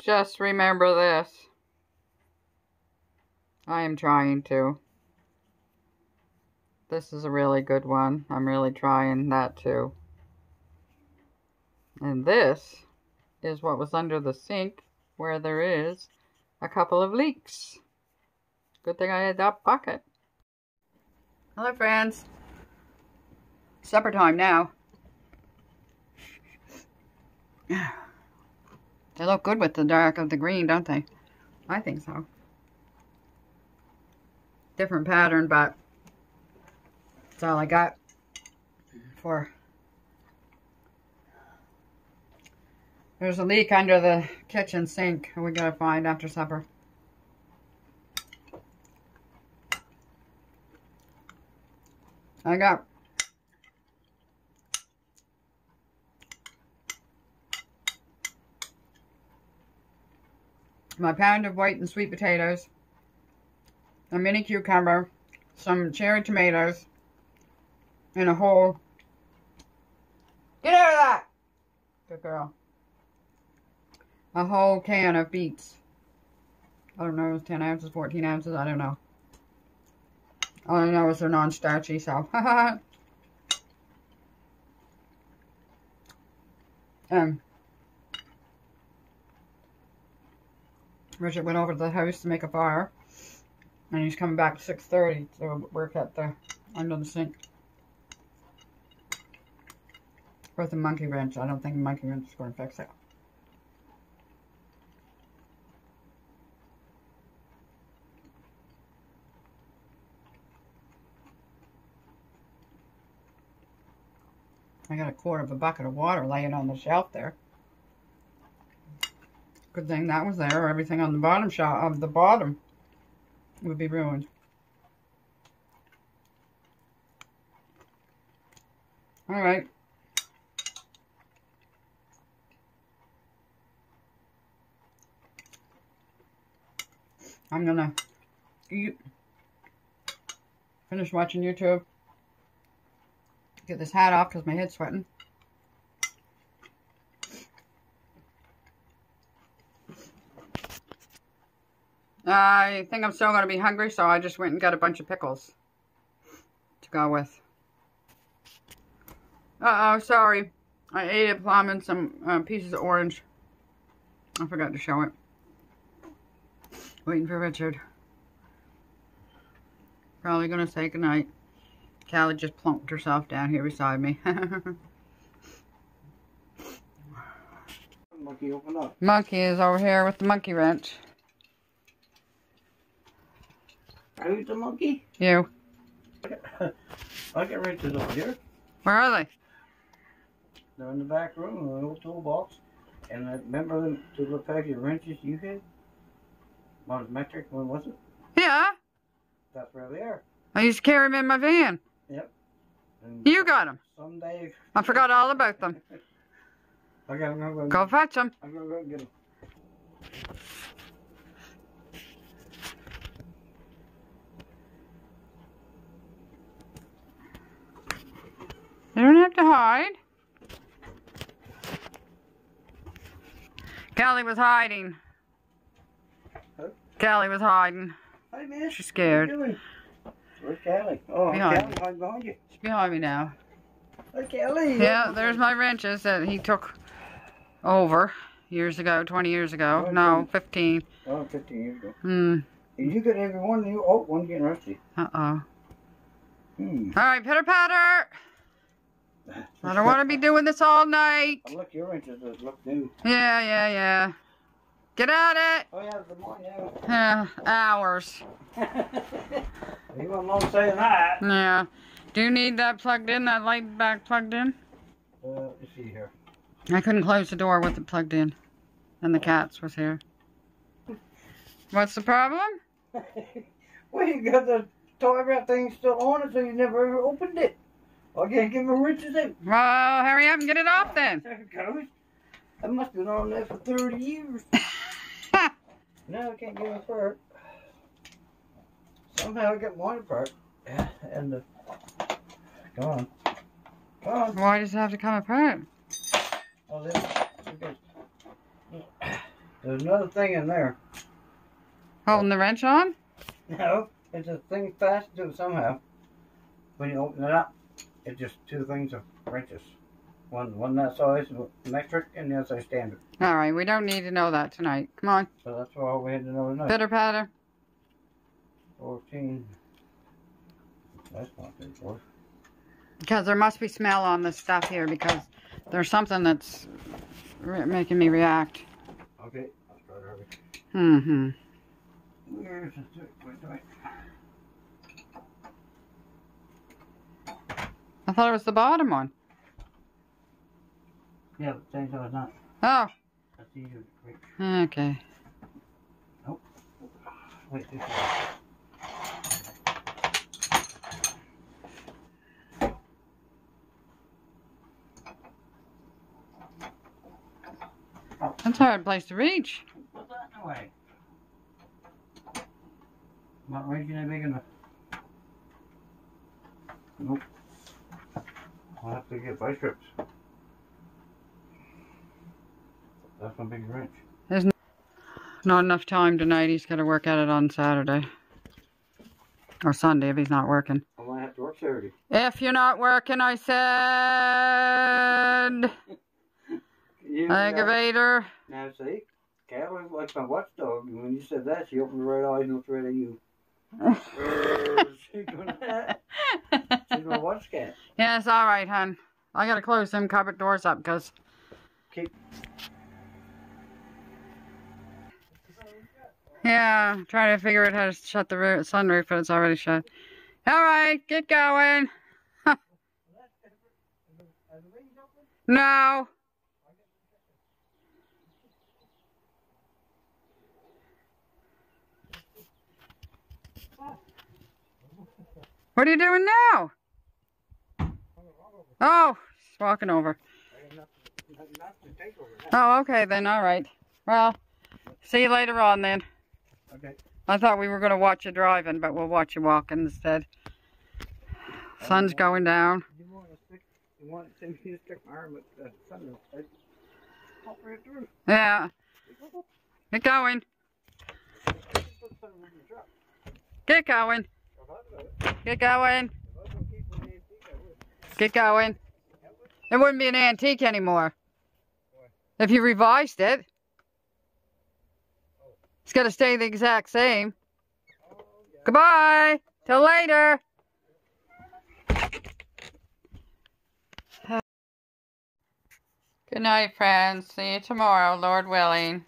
just remember this. I am trying to. This is a really good one. I'm really trying that too. And this is what was under the sink where there is a couple of leaks. Good thing I had that bucket. Hello friends. Supper time now. They look good with the dark of the green, don't they? I think so. Different pattern, but that's all I got for There's a leak under the kitchen sink we gotta find after supper. I got my pound of white and sweet potatoes, a mini cucumber, some cherry tomatoes, and a whole... Get out of that! Good girl. A whole can of beets. I don't know, 10 ounces, 14 ounces, I don't know. All I know is they're non-starchy, so... um... Richard went over to the house to make a fire. And he's coming back at 6.30 to work at the under the sink. With the monkey wrench. I don't think the monkey wrench is going to fix it. I got a quarter of a bucket of water laying on the shelf there. Good thing that was there. Everything on the bottom shot of the bottom would be ruined. All right. I'm gonna eat, finish watching YouTube, get this hat off because my head's sweating. I think I'm still going to be hungry, so I just went and got a bunch of pickles to go with. Uh-oh, sorry. I ate a plum and some uh, pieces of orange. I forgot to show it. Waiting for Richard. Probably going to say goodnight. Callie just plunked herself down here beside me. monkey open up. Monkey is over here with the monkey wrench. Who's the monkey? You. I get wrenches over here. Where are they? They're in the back room in the old toolbox. And I remember them two little package of wrenches you had? One was metric, one wasn't. Yeah. That's where they are. I used to carry them in my van. Yep. And You got them. Someday. I forgot all about them. I gotta go. Go fetch them. I'm gonna go get them. Have to hide. Callie was hiding. Huh? Callie was hiding. Hey man. She's scared. What you doing? Where's Callie? Oh, Behind. Callie, behind you. She's behind me now. Hey Callie. Yeah, there's my wrenches that he took over years ago, 20 years ago. No, 15. Oh, 15 years ago. Hmm. And you got every one of you. Oh, one's getting rusty. Uh-oh. Hmm. All right, pitter patter. I don't want to be doing this all night. Oh, look, your wrenches that look new. Yeah, yeah, yeah. Get at it. Oh, yeah, the morning. Yeah, Yeah. hours. you wasn't long saying that. Yeah. Do you need that plugged in, that light back plugged in? Uh, let's see here. I couldn't close the door with it plugged in. And the cats was here. What's the problem? well, you got the toy wrap thing still on it, so you never ever opened it. Oh, I can't give my wrenches out. Well, hurry up and get it off then. There it goes. That must have been on there for 30 years. no, I can't get it apart. Somehow I got mine apart. Yeah, and the... Come on. Come on. Why does it have to come apart? Oh, this, because There's another thing in there. Holding the wrench on? No, it's a thing fastened to it somehow. When you open it up, it's just two things of wrenches. One one that size metric and the other size standard. All right, we don't need to know that tonight. Come on. So that's all we had to know tonight. Pitter patter. 14. That's not very close. Because there must be smell on this stuff here because there's something that's making me react. Okay, I'll start early. Mm-hmm. Where's the? Wait, wait. I thought it was the bottom one. Yeah, but same so it's not. Oh, That's easier to reach. okay. Wait, this is. That's a hard place to reach. Put that in the way. Not reaching it big enough. Nope. I'll have to get vice grips. That's my big wrench. There's not enough time tonight. He's got to work at it on Saturday. Or Sunday if he's not working. I might have to work Saturday. If you're not working, I said. Aggravator. Now see, Cat was like my watchdog. and When you said that, she opened her right eyes and looked right at you. She's gonna, she's gonna watch Cat. yes, all right, hon. I got to close them cupboard doors up because. Keep. Yeah, trying to figure out how to shut the roo- sunroof, but it's already shut. All right, get going. No. What are you doing now? Oh, he's walking over. Oh, okay then. All right. Well, see you later on then. Okay. I thought we were going to watch you driving, but we'll watch you walking instead. Sun's going down. You want to stick? You want to me to stick my arm at the sunroof? right? Pop right through. Yeah. Get going. Get going. Get going. Get going. It wouldn't be an antique anymore. If you revised it. It's got to stay the exact same. Goodbye. Till later. Good night, friends. See you tomorrow, Lord willing.